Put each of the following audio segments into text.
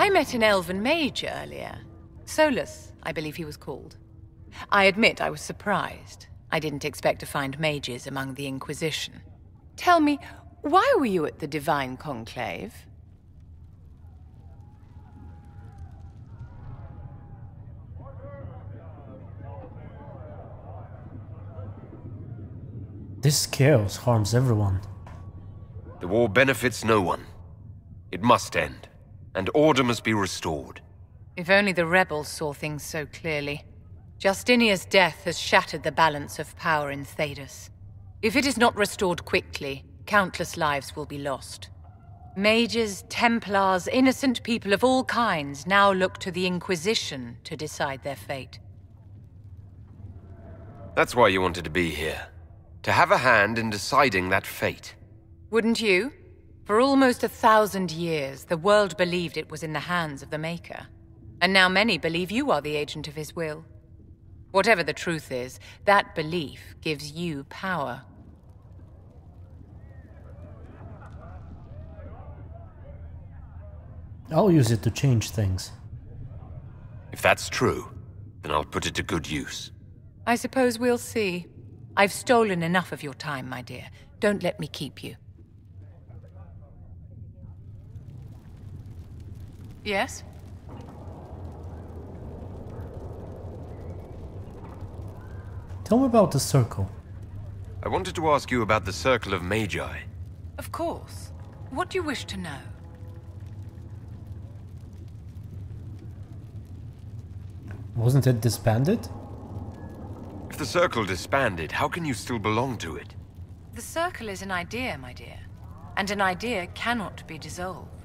I met an elven mage earlier. Solas, I believe he was called. I admit I was surprised. I didn't expect to find mages among the Inquisition. Tell me, why were you at the Divine Conclave? This chaos harms everyone. The war benefits no one. It must end, and order must be restored. If only the rebels saw things so clearly. Justinia's death has shattered the balance of power in Thedas. If it is not restored quickly, countless lives will be lost. Mages, Templars, innocent people of all kinds now look to the Inquisition to decide their fate. That's why you wanted to be here. To have a hand in deciding that fate. Wouldn't you? For almost a thousand years, the world believed it was in the hands of the Maker. And now many believe you are the agent of his will. Whatever the truth is, that belief gives you power. I'll use it to change things. If that's true, then I'll put it to good use. I suppose we'll see. I've stolen enough of your time, my dear. Don't let me keep you. Yes? Tell me about the circle. I wanted to ask you about the Circle of Magi. Of course. What do you wish to know? Wasn't it disbanded? If the Circle disbanded, how can you still belong to it? The Circle is an idea, my dear. And an idea cannot be dissolved.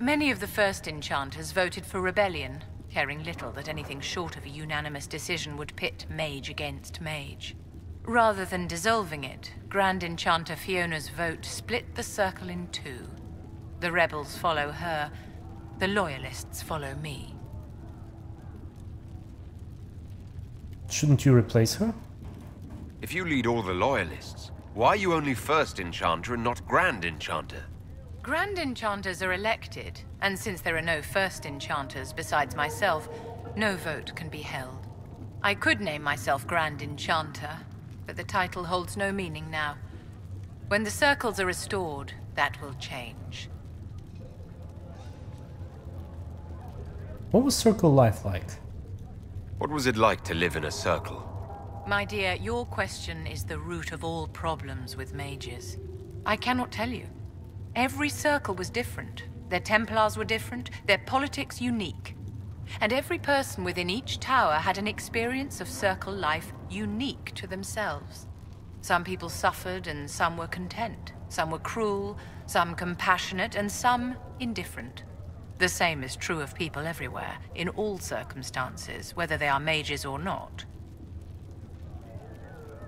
Many of the first enchanters voted for rebellion, caring little that anything short of a unanimous decision would pit mage against mage. Rather than dissolving it, Grand Enchanter Fiona's vote split the circle in two. The rebels follow her, the loyalists follow me. Shouldn't you replace her? If you lead all the loyalists, why are you only First Enchanter and not Grand Enchanter? Grand Enchanters are elected, and since there are no First Enchanters besides myself, no vote can be held. I could name myself Grand Enchanter, but the title holds no meaning now. When the circles are restored, that will change. What was circle life like? What was it like to live in a circle? My dear, your question is the root of all problems with mages. I cannot tell you. Every circle was different. Their Templars were different, their politics unique. And every person within each tower had an experience of circle life unique to themselves. Some people suffered and some were content. Some were cruel, some compassionate, and some indifferent. The same is true of people everywhere, in all circumstances, whether they are mages or not.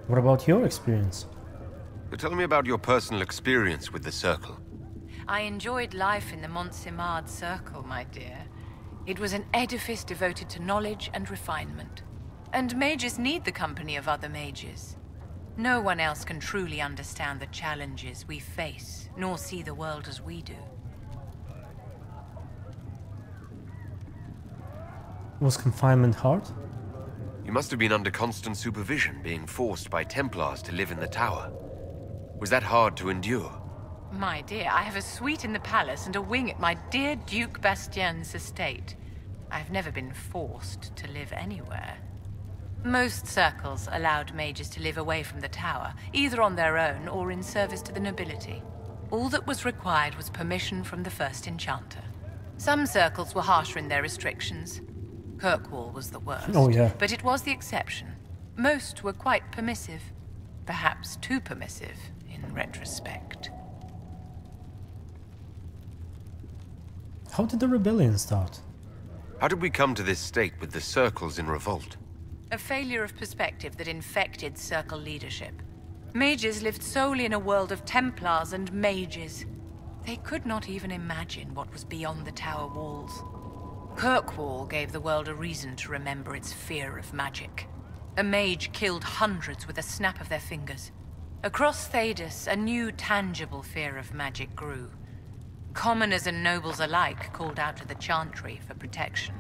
What about your experience? Tell me about your personal experience with the Circle. I enjoyed life in the Montsimmard Circle, my dear. It was an edifice devoted to knowledge and refinement. And mages need the company of other mages. No one else can truly understand the challenges we face, nor see the world as we do. Was confinement hard? You must have been under constant supervision, being forced by Templars to live in the tower. Was that hard to endure? My dear, I have a suite in the palace and a wing at my dear Duke Bastien's estate. I've never been forced to live anywhere. Most circles allowed mages to live away from the tower, either on their own or in service to the nobility. All that was required was permission from the first enchanter. Some circles were harsher in their restrictions. Kirkwall was the worst. Oh, yeah. But it was the exception. Most were quite permissive. Perhaps too permissive, in retrospect. How did the rebellion start? How did we come to this state with the circles in revolt? A failure of perspective that infected Circle leadership. Mages lived solely in a world of Templars and mages. They could not even imagine what was beyond the tower walls. Kirkwall gave the world a reason to remember its fear of magic. A mage killed hundreds with a snap of their fingers. Across Thedas, a new tangible fear of magic grew. Commoners and nobles alike called out to the Chantry for protection.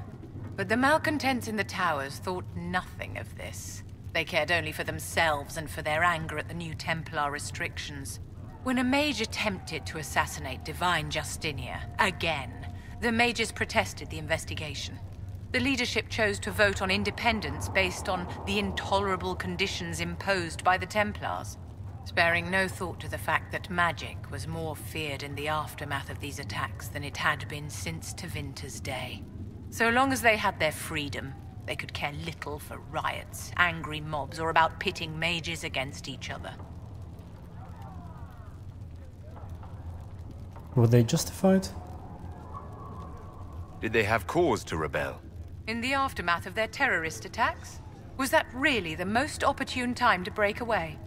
But the malcontents in the towers thought nothing of this. They cared only for themselves and for their anger at the new Templar restrictions. When a mage attempted to assassinate Divine Justinia, again, the mages protested the investigation. The leadership chose to vote on independence based on the intolerable conditions imposed by the Templars, sparing no thought to the fact that magic was more feared in the aftermath of these attacks than it had been since Tevinter's day. So long as they had their freedom, they could care little for riots, angry mobs, or about pitting mages against each other. Were they justified? Did they have cause to rebel? In the aftermath of their terrorist attacks? Was that really the most opportune time to break away?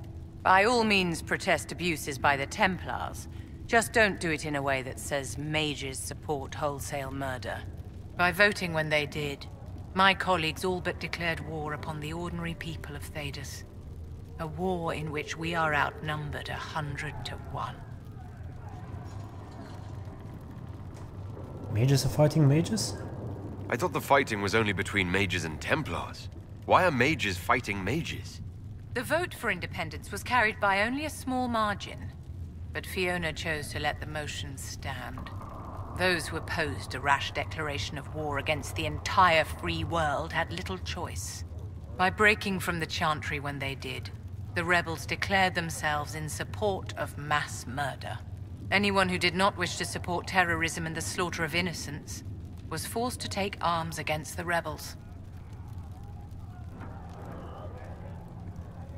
By all means protest abuses by the Templars. Just don't do it in a way that says mages support wholesale murder. By voting when they did, my colleagues all but declared war upon the ordinary people of Thedas. A war in which we are outnumbered a hundred to one. Mages are fighting mages? I thought the fighting was only between mages and Templars. Why are mages fighting mages? The vote for independence was carried by only a small margin, but Fiona chose to let the motion stand. Those who opposed a rash declaration of war against the entire free world had little choice. By breaking from the Chantry when they did, the rebels declared themselves in support of mass murder. Anyone who did not wish to support terrorism and the slaughter of innocents was forced to take arms against the rebels.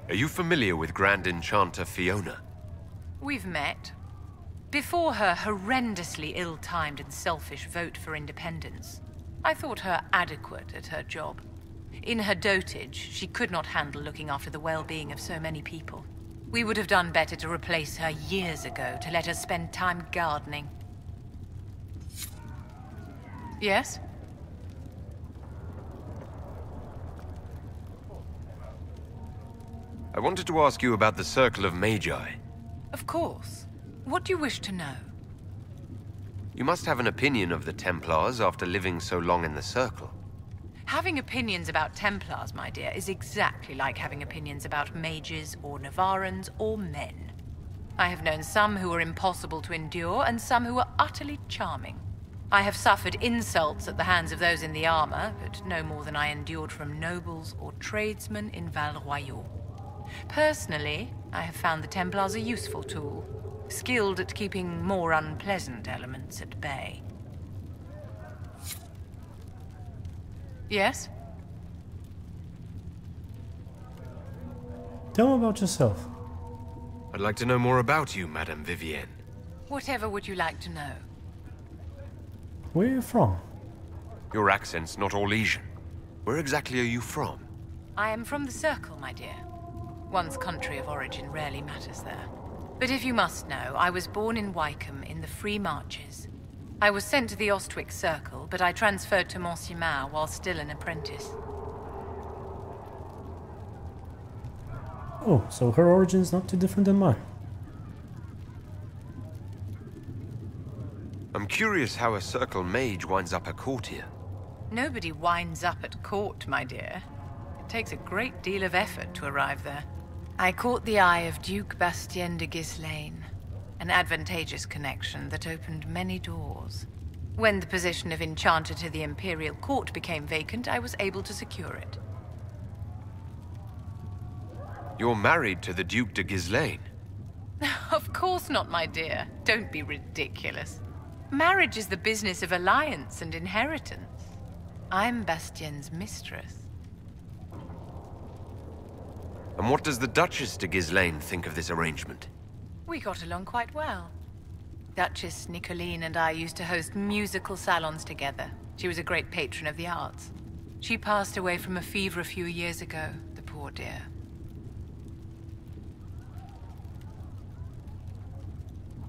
Are you familiar with Grand Enchanter Fiona? We've met. Before her horrendously ill-timed and selfish vote for independence, I thought her adequate at her job. In her dotage, she could not handle looking after the well-being of so many people. We would have done better to replace her years ago to let her spend time gardening. Yes? I wanted to ask you about the Circle of Magi. Of course. What do you wish to know? You must have an opinion of the Templars after living so long in the Circle. Having opinions about Templars, my dear, is exactly like having opinions about mages or Nevarrans or men. I have known some who were impossible to endure and some who were utterly charming. I have suffered insults at the hands of those in the armor, but no more than I endured from nobles or tradesmen in Val Royeaux. Personally, I have found the Templars a useful tool, skilled at keeping more unpleasant elements at bay. Yes? Tell me about yourself. I'd like to know more about you, Madame Vivienne. Whatever would you like to know? Where are you from? Your accent's not Orlesian. Where exactly are you from? I am from the Circle, my dear. One's country of origin rarely matters there. But if you must know, I was born in Wycome in the Free Marches. I was sent to the Ostwick Circle, but I transferred to Montsimmard while still an apprentice. Oh, so her origin's not too different than mine. I'm curious how a Circle mage winds up a courtier. Nobody winds up at court, my dear. It takes a great deal of effort to arrive there. I caught the eye of Duke Bastien de Ghislain, an advantageous connection that opened many doors. When the position of Enchanter to the Imperial Court became vacant, I was able to secure it. You're married to the Duke de Ghislain. Of course not, my dear. Don't be ridiculous. Marriage is the business of alliance and inheritance. I'm Bastien's mistress. And what does the Duchess de Ghislain think of this arrangement? We got along quite well. Duchess Nicoline and I used to host musical salons together. She was a great patron of the arts. She passed away from a fever a few years ago, the poor dear.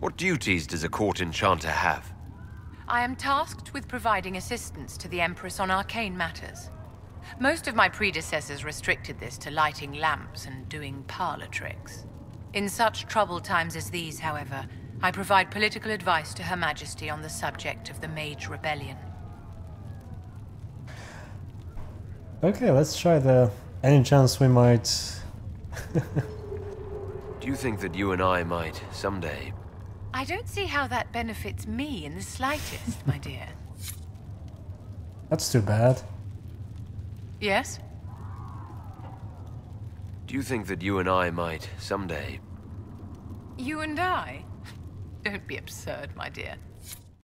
What duties does a court enchanter have? I am tasked with providing assistance to the Empress on arcane matters. Most of my predecessors restricted this to lighting lamps and doing parlor tricks. In such troubled times as these, however, I provide political advice to Her Majesty on the subject of the Mage Rebellion. Okay, let's try the... Any chance we might... Do you think that you and I might, someday... I don't see how that benefits me in the slightest, my dear. That's too bad. Yes? Do you think that you and I might, someday... You and I? Don't be absurd, my dear.